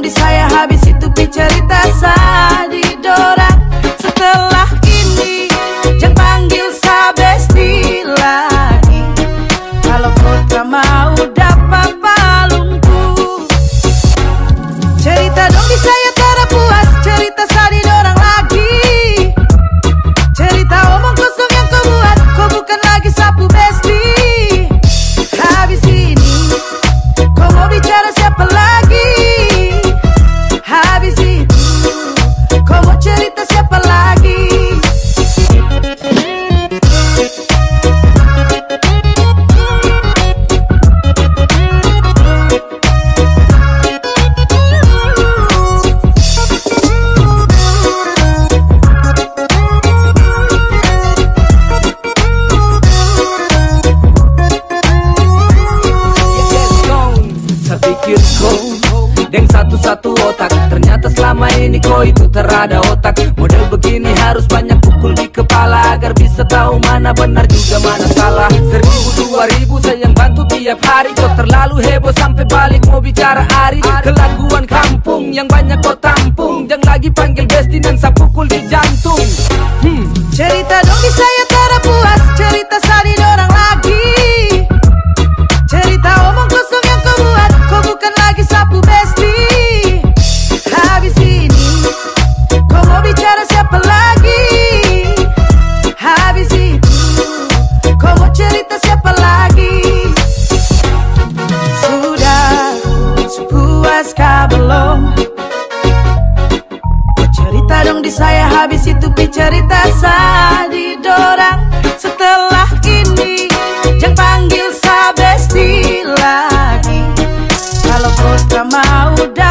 di saya habis itu picture Satu-satu otak. Ternyata selama ini kau itu terada otak. Model begini harus banyak pukul di kepala Agar bisa tahu mana benar juga mana salah. Seribu dua ribu saya yang bantu tiap hari. Kau terlalu heboh sampai balik mau bicara hari. Kelakuan kampung yang banyak kau tampung. Jangan lagi panggil bestie dan sapukul di jalan. belum. Cerita dong di saya habis itu pi cerita sadi dorang. Setelah ini jangan panggil sabesti lagi. Kalau kau tak mau dah